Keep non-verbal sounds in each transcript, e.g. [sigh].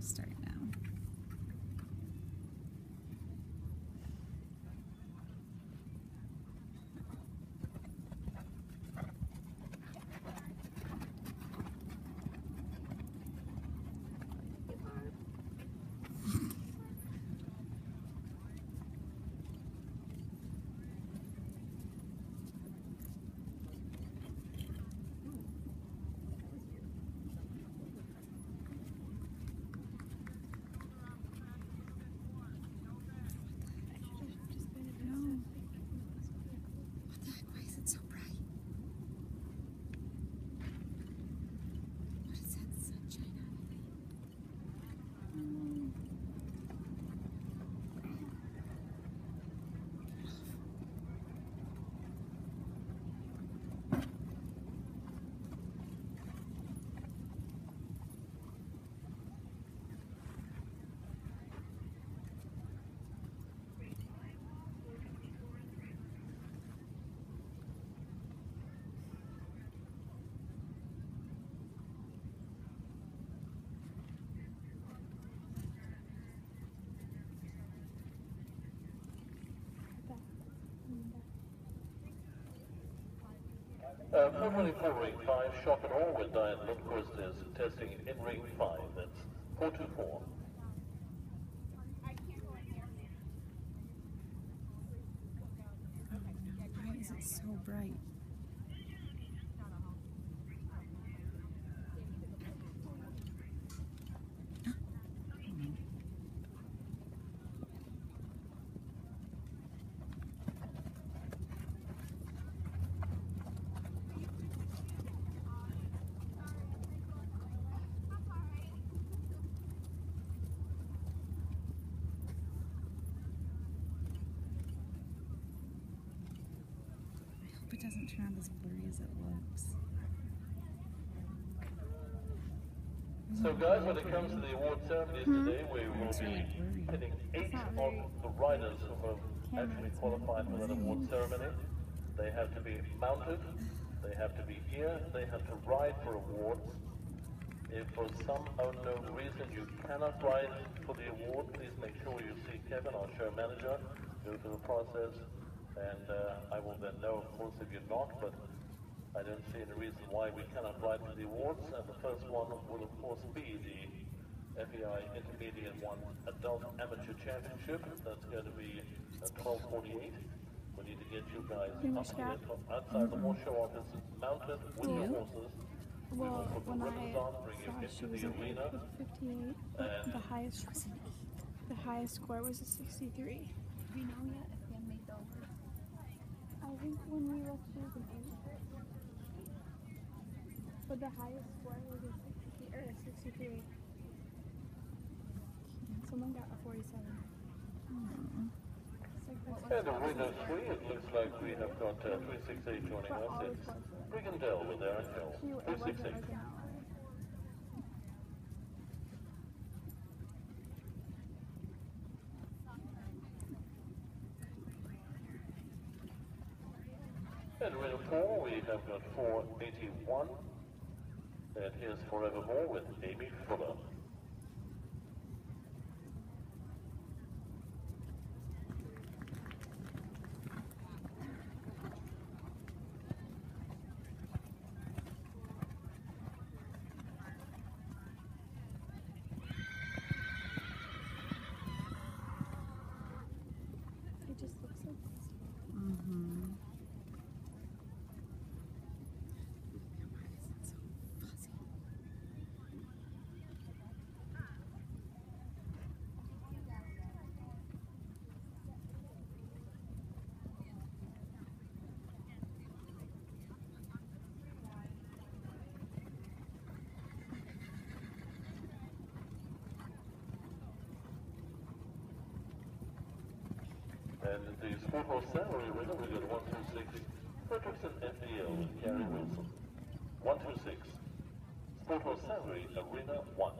Start now. Uh, February 4, ring 5, shock and awe with Diane Lundquist is testing in ring 5. That's 424. Why is it so bright? It doesn't turn out as blurry as it looks. So guys, when it comes to the award ceremony hmm? today, we will It's be really hitting eight of the riders who have actually qualified for that award ceremony. They have to be mounted, they have to be here, they have to ride for awards. If for some unknown reason you cannot ride for the award, please make sure you see Kevin, our show manager, go through the process, and uh, I will then know, of course, if you're not, but I don't see any reason why we cannot ride for the awards, and the first one will, of course, be the FEI Intermediate One Adult Amateur Championship. That's going to be at 1248. We need to get you guys up here outside the horse show office, mounted with your Yeah. horses. Well, put the when I on, bring you saw into she was the arena, 8 with 58, the highest the highest score was a 63. Do we know yet if they made the over? I think when we left she was an 8. But the highest score was a 60 or a 63. Someone got a 47. It's like that's And arena three, it looks like we have got uh, 368 joining us. It's. Brigandell with Aaron Hill. She, it wasn't 368. like an hour. And arena four, we have got 481. And here's Forevermore with Amy Fuller. It just looks like this. Mm-hmm. Why is it so fuzzy? And the Sport Horse Salary winner, we got 126 Fredrickson FDL with Gary Wilson. 126. Sport Horse Salary Arena 1.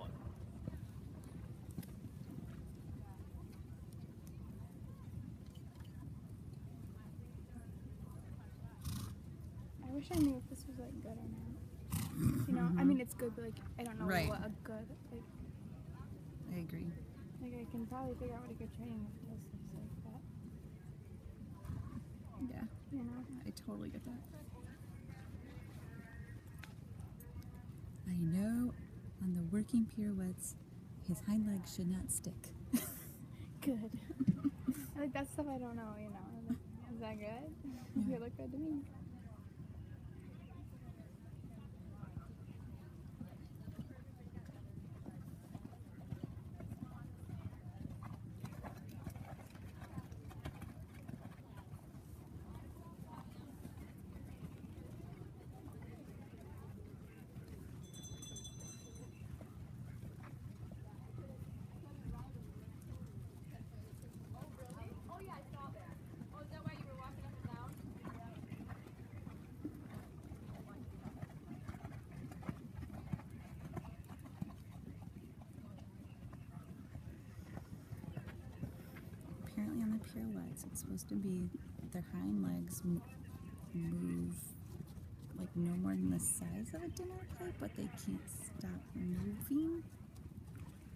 I wish I knew if this was like good or not. You know, I mean it's good, but like I don't know Right. what a good like. I agree. Like I can probably figure out what a good training test looks like, Yeah, you know. I totally get that. I know on the working pirouettes, his hind legs should not stick. [laughs] Good. [laughs] like that stuff I don't know, you know. Is that good? Yeah. It look good to me. The pirouettes, it's supposed to be their hind legs move like no more than the size of a dinner plate, but they can't stop moving.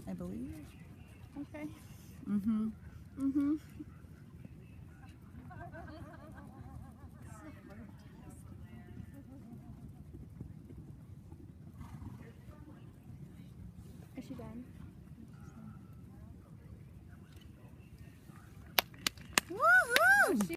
I believe. Okay. Mm-hmm. Mm-hmm. Is she done?